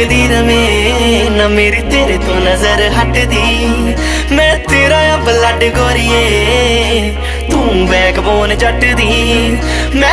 ਤੱਕਦੀ ਰਵੇਂ, ਨਾ ਮੇਰੀ ਤੇਰੇ ਤੋਂ ਨਜ਼ਰ ਹਟਦੀ। ਮੈਂ ਤੇਰਾ ਆ ਬਲੱਡ ਗੋਰੀਏ, ਤੂੰ ਬੈਕਬੋਨ ਜੱਟ ਦੀ ਮੈਂ